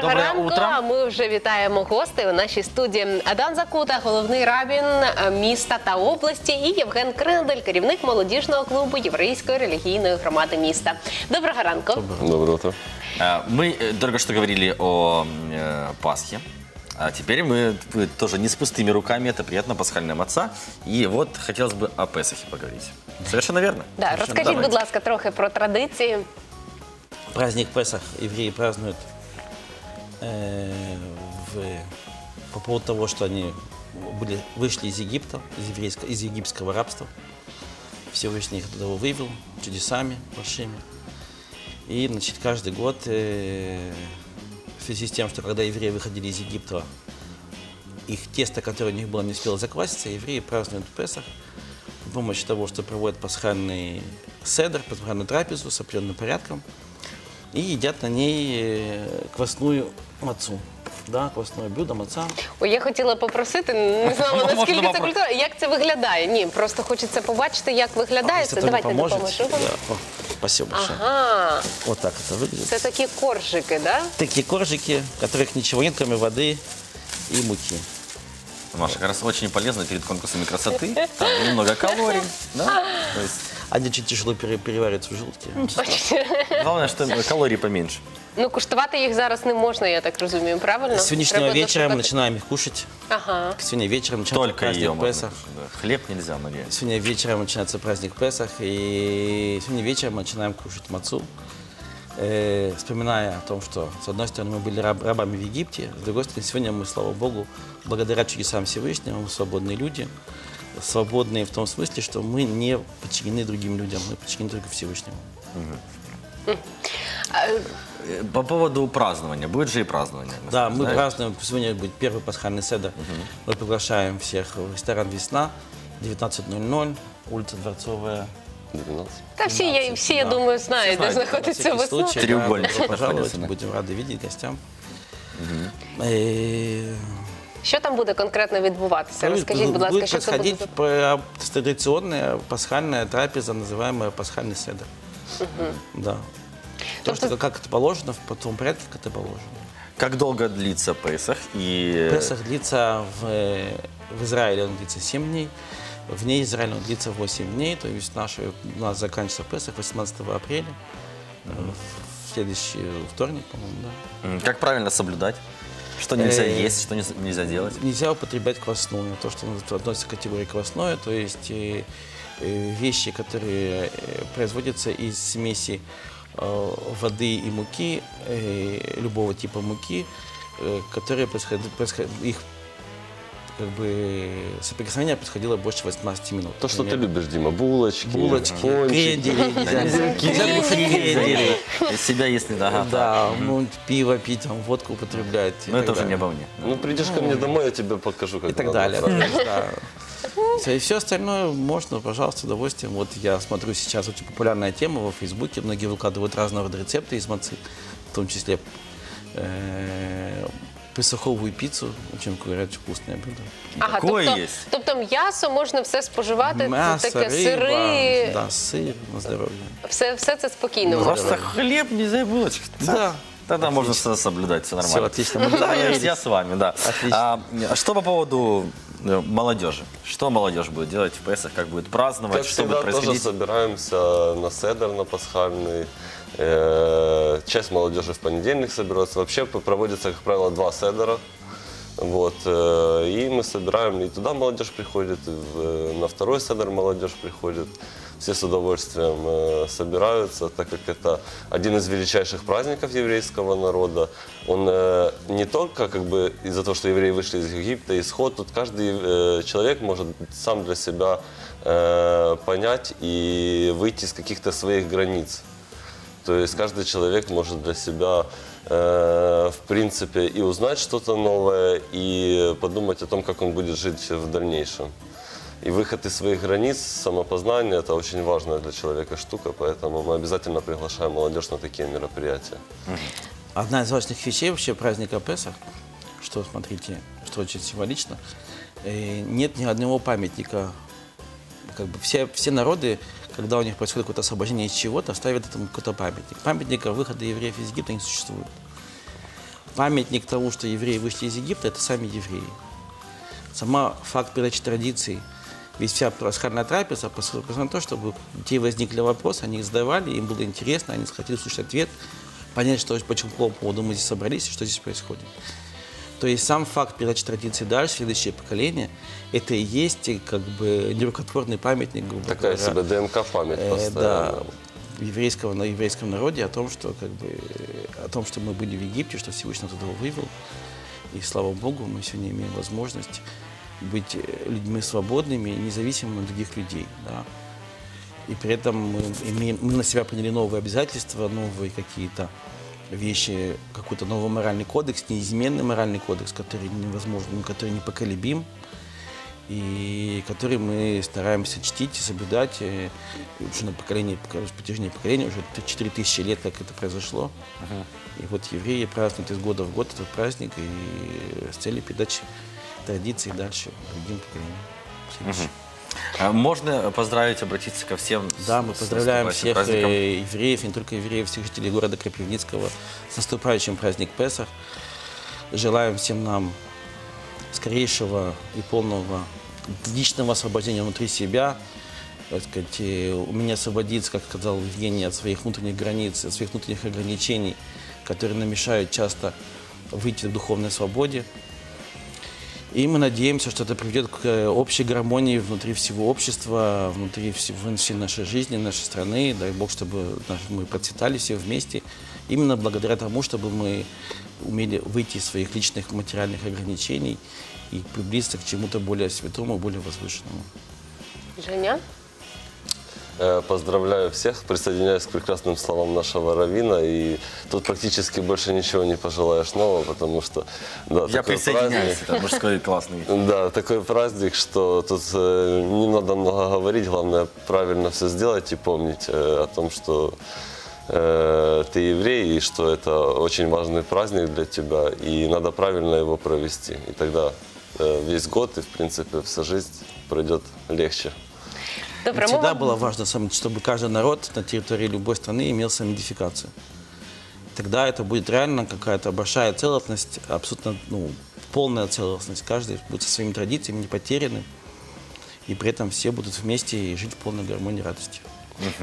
Доброе ранку. утро. А ми вже вітаємо гостей у нашій студії. Адан Закута, головний рабін е, міста та області, і Євген Крендель, керівник молодіжного клубу єврейської релігійної громади міста. Доброго ранку. Доброе утро. Э, Мы э, только что говорили о э, Пасхе. А теперь мы э, тоже не с пустыми руками, это приятно, пасхальная маца. И вот хотелось бы о Песахе поговорить. Совершенно верно. Да, Совершенно. розкажіть, Давайте. будь ласка, трохи про традиції. Праздник Песах евреи празднуют э, в- по поводу того, что они были, вышли из Египта, из, еврейского, из египетского рабства. Всевышний их туда вывел чудесами большими. И, значит, каждый год э, в связи с тем, что когда евреи выходили из Египта, их тесто, которое у них было, не успело закваситься, евреи празднуют Песах с помощью того, что проводят пасхальный седр, пасхальную трапезу с определенным порядком и едят на ней э, квасную мацу. Да, квасное блюдо, маца. Ой, я хотіла попросити, не знала Можна наскільки це попро- культура. Як це виглядає? Ні, просто хочеться побачити, як виглядає Если це. кто не Давайте поможет, допоможу вам. я- о, спасибо большое. Ага, Вот так это выглядит. це такі коржики, да? Такие коржики, в которых ничего нет, кроме воды и муки. Маша, как раз очень полезно перед конкурсами красоты. Там немного калорий. Да? То есть, Они очень тяжело пере- перевариваются в желудке. главное, что калорий поменьше. Ну, куштувати їх зараз не можна, я так розумію, правильно? С сегодняшнего Треба вечера мы дошукати. начинаем их кушать. Ага. Сегодня вечером начинается Только праздник ее можно. Песах. Да. Хлеб нельзя, но я. Сегодня вечером начинается праздник Песах, и сегодня вечером мы начинаем кушать мацу, э, вспоминая о том, что, с одной стороны, мы были раб- рабами в Египте, с другой стороны, сегодня мы, слава Богу, благодаря чудесам Всевышнего, мы свободные люди, свободные в том смысле, что мы не подчинены другим людям, мы подчинены только Всевышнему. Э, По поводу празднования. Будет же и празднование. Да, мы знаете? празднуем, сегодня будет первый пасхальный седр. Мы приглашаем всех в ресторан «Весна», 19.00, улица Дворцовая, 12. Та всі, я, всі, я да. думаю, знають, де знають, На знаходиться всякий весна. случай, Треугольник да, добро пожаловать, находится, да. будем рады видеть гостям. Э, Що там буде конкретно відбуватися? будет- Розкажіть, будь ласка, будет що це буде? происходить за- по- традиционная пасхальная трапеза, называемая пасхальный седр. Да. То, Тобто- что как это положено, в том порядке, как это положено. Как долго длится Песах? И Песах длится в, э, в Израиле, он длится 7 дней. Вне Израиля он длится 8 дней, то есть наши, у нас заканчивается Песах 18 апреля, э, в следующий вторник, по-моему, да. как правильно соблюдать? Что нельзя Э, есть, что не- нельзя делать? Нельзя употреблять квасную, то, что относится к категории квасное, то есть э, вещи, которые производятся из смеси воды и муки, любого типа муки, которые происходят, происход- их как бы соприкосновение происходило больше 18 минут. То, что ты любишь, Дима, булочки, Булочки, крендели, крендели. Из себя если да. Да, ну, пиво пить, там, водку употреблять. Но так это уже не обо мне. Ну, придешь ко мне домой, я тебе покажу, как и так далее. И все остальное можно, пожалуйста, с удовольствием. Вот я смотрю сейчас очень популярная тема во Фейсбуке. Многие выкладывают разного рода рецепты из мацы, в том числе э, песоховую пиццу. Очень говорят, вкусное блюдо. Ага, Такое тобто, є. тобто м'ясо можна все споживати, Мясо, таке сири, да, сыр на здоровье. все, все це спокійно. можна. Просто хлеб нельзя и булочки. Да. Тогда можно все соблюдать, все нормально. Все, отлично. Мы Да, я, я с вами, да. Отлично. А, что по поводу э, молодежи? Что молодежь будет делать в Песах? Как будет праздновать? Как что всегда, будет тоже происходить? собираемся на седр, на пасхальный. Э, Часть молодежи в понедельник соберется. Вообще проводится, как правило, два седера. Вот, э, и мы собираем, и туда молодежь приходит, и в- на второй седер молодежь приходит. Все с удовольствием э, собираются, так как это один из величайших праздников еврейского народа. Он э, не только как бы из-за того, что евреи вышли из Египта, исход, тут каждый э, человек может сам для себя э, понять и выйти из каких-то своих границ. То есть каждый человек может для себя, э, в принципе, и узнать что-то новое, и подумать о том, как он будет жить в дальнейшем. И выход из своих границ, самопознание – это очень важная для человека штука, поэтому мы обязательно приглашаем молодежь на такие мероприятия. Одна из важных вещей вообще праздника Песах, что, смотрите, что очень символично, э, нет ни одного памятника. Как бы все, все народы, когда у них происходит какое-то освобождение из чего-то, ставят этому какой-то памятник. Памятника выхода евреев из Египта не существует. памятник тому, что евреи вышли из Египта, это сами евреи. Сама факт передачи традиций, ведь вся пасхальная трапеза посмотрела на то, чтобы у детей возникли вопросы, они их задавали, им было интересно, они хотели услышать ответ, понять, что, почему, по какому поводу мы здесь собрались и что здесь происходит. То есть сам факт передачи традиций дальше, следующее поколение, это и есть как бы нерукотворный памятник, грубо Такая говоря, себе ДНК-память э, да, еврейского, на еврейском народе о том, что как бы о том, что мы были в Египте, что Всевышний туда вывел. И слава Богу, мы сегодня имеем возможность быть э, людьми свободными, независимыми от других людей. Да? И при этом мы, имеем, мы на себя приняли новые обязательства, новые какие-то вещи, какой-то новый моральный кодекс, неизменный моральный кодекс, который невозможно, ну, который непоколебим, и который мы стараемся чтить и соблюдать э, уже на поколение, на протяжении поколения, уже 4 тысячи лет, как это произошло. И вот евреи празднуют из года в год этот праздник и с целью передачи традиций дальше другим поколениям. следующим. А Можно поздравить, обратиться ко всем. Да, мы поздравляем всех праздником. э, евреев, и не только евреев, всех жителей города Крапивницкого с наступающим праздник Песах. Желаем всем нам скорейшего и полного личного освобождения внутри себя. Так сказать, э, у меня освободиться, как сказал Евгений, от своих внутренних границ, от своих внутренних ограничений, которые нам мешают часто выйти к духовной свободе. И мы надеемся, что это приведет к э, общей гармонии внутри всего общества, внутри всей нашей жизни, нашей страны. Дай Бог, чтобы мы процветали все вместе. Именно благодаря тому, чтобы мы умели выйти из своих личных материальных ограничений и приблизиться к чему-то более святому, более возвышенному. Женя? Э, Поздравляю всех, присоединяюсь к прекрасным словам нашего Равина. И тут практически больше ничего не пожелаешь нового, потому что да, Я такой присоединяюсь, праздник. это мужской классный. Да, такой праздник, что тут э, не надо много говорить, главное правильно все сделать и помнить э, о том, что э, ты еврей и что это очень важный праздник для тебя, и надо правильно его провести. И тогда весь год и, в принципе, вся жизнь пройдет легче. Добре, Всегда вам было важно, чтобы каждый народ на территории любой страны имел самоидентификацию. Тогда это будет реально какая-то большая целостность, абсолютно ну, полная целостность. Каждый будет со своими традициями, не потерянным. И при этом все будут вместе и жить в полной гармонии и радости.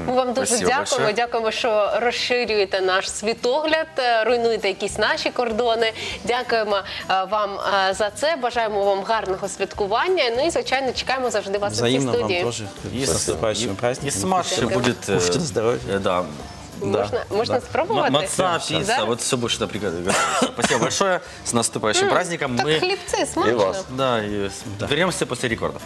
Ми вам дуже Спасибо дякуємо. большое. Дякуємо, що розширюєте наш світогляд, е, руйнуєте якісь наші кордони. Дякуємо е, вам е, за це. Бажаємо вам гарного святкування. Ну і звичайно, чекаємо завжди вас у цій Взаимно вам студії. тоже И, с наступающим и, праздником. и с Машей Дякую. будет... э, Кушайте на здоровье. э, Да. Можна, можна да. спробувати? М- Маца, Да? пицца, вот все больше туда приготовить. Спасибо большое. С наступающим праздником. Так Мы хлібці, И смачно. вас. да, и с- вернемся после рекордов.